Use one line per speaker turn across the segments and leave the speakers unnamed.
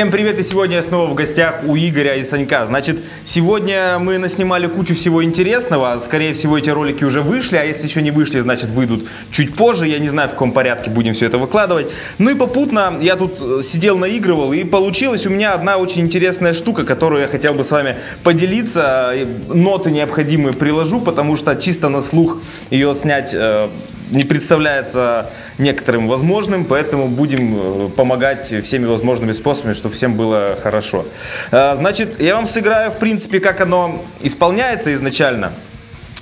Всем привет, и сегодня я снова в гостях у Игоря и Санька. Значит, сегодня мы наснимали кучу всего интересного. Скорее всего, эти ролики уже вышли, а если еще не вышли, значит, выйдут чуть позже. Я не знаю, в каком порядке будем все это выкладывать. Ну и попутно я тут э, сидел, наигрывал, и получилась у меня одна очень интересная штука, которую я хотел бы с вами поделиться. Ноты необходимые приложу, потому что чисто на слух ее снять э, не представляется некоторым возможным, поэтому будем э, помогать всеми возможными способами, чтобы всем было хорошо. Э, значит, я вам сыграю, в принципе, как оно исполняется изначально.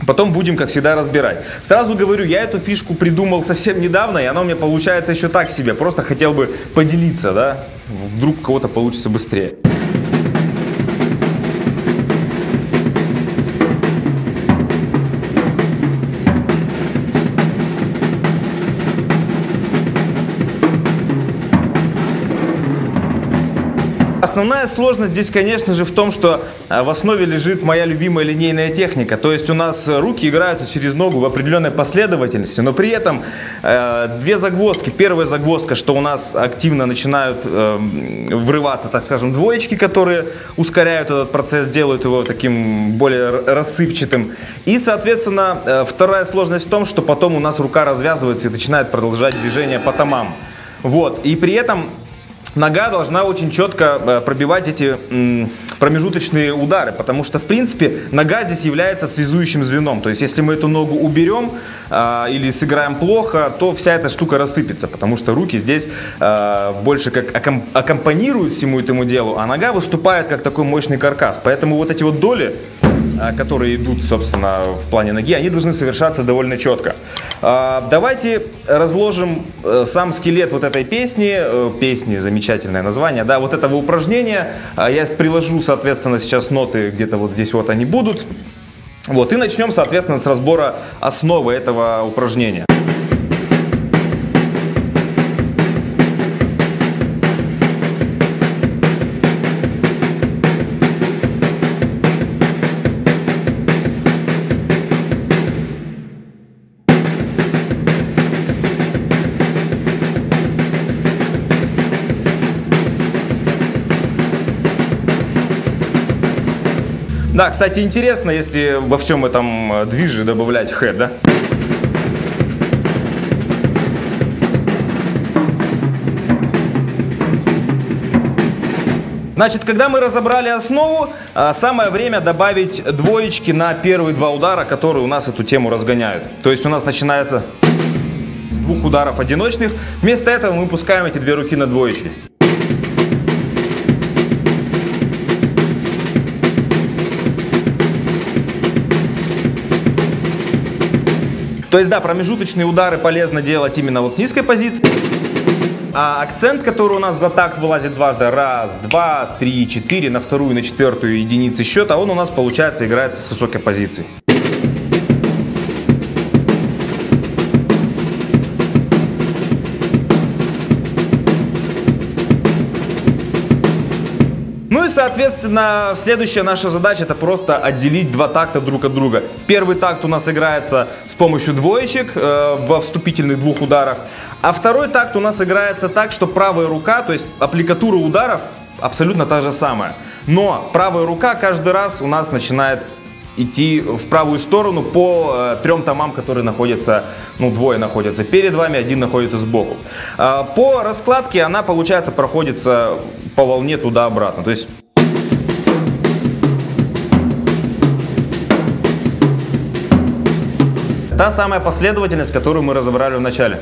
Потом будем, как всегда, разбирать. Сразу говорю, я эту фишку придумал совсем недавно, и она у меня получается еще так себе. Просто хотел бы поделиться, да? Вдруг у кого-то получится быстрее. Основная сложность здесь, конечно же, в том, что э, в основе лежит моя любимая линейная техника. То есть у нас руки играются через ногу в определенной последовательности, но при этом э, две загвоздки. Первая загвоздка, что у нас активно начинают э, врываться, так скажем, двоечки, которые ускоряют этот процесс, делают его таким более рассыпчатым. И, соответственно, э, вторая сложность в том, что потом у нас рука развязывается и начинает продолжать движение по томам. Вот. И при этом нога должна очень четко э, пробивать эти промежуточные удары, потому что, в принципе, нога здесь является связующим звеном. То есть, если мы эту ногу уберем э, или сыграем плохо, то вся эта штука рассыпется, потому что руки здесь э, больше как аккомпанируют всему этому делу, а нога выступает как такой мощный каркас. Поэтому вот эти вот доли которые идут, собственно, в плане ноги, они должны совершаться довольно четко. А, давайте разложим э, сам скелет вот этой песни, э, песни, замечательное название, да, вот этого упражнения. А, я приложу, соответственно, сейчас ноты где-то вот здесь вот они будут. Вот, и начнем, соответственно, с разбора основы этого упражнения. Да, кстати, интересно, если во всем этом э, движе добавлять хэт, да? Значит, когда мы разобрали основу, э, самое время добавить двоечки на первые два удара, которые у нас эту тему разгоняют. То есть у нас начинается с двух ударов одиночных. Вместо этого мы пускаем эти две руки на двоечки. То есть, да, промежуточные удары полезно делать именно вот с низкой позиции. А акцент, который у нас за такт вылазит дважды, раз, два, три, четыре, на вторую, на четвертую единицы счета, он у нас, получается, играется с высокой позиции. Соответственно, следующая наша задача это просто отделить два такта друг от друга. Первый такт у нас играется с помощью двоечек э, во вступительных двух ударах, а второй такт у нас играется так, что правая рука, то есть аппликатура ударов абсолютно та же самая. Но правая рука каждый раз у нас начинает идти в правую сторону по э, трем томам, которые находятся, ну, двое находятся перед вами, один находится сбоку. Э, по раскладке она, получается, проходится по волне туда-обратно. То есть Та самая последовательность, которую мы разобрали в начале.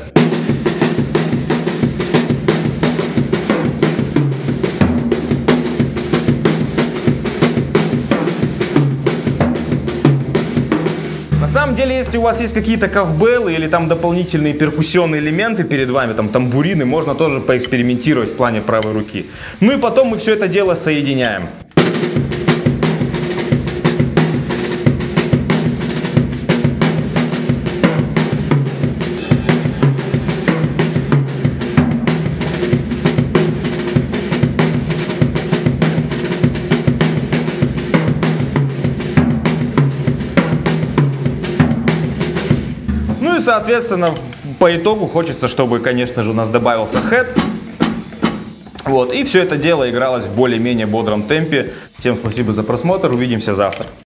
самом деле, если у вас есть какие-то ковбеллы или там дополнительные перкуссионные элементы перед вами, там тамбурины, можно тоже поэкспериментировать в плане правой руки. Ну и потом мы все это дело соединяем. Соответственно, по итогу хочется, чтобы, конечно же, у нас добавился head. Вот, и все это дело игралось в более-менее бодром темпе. Всем спасибо за просмотр, увидимся завтра.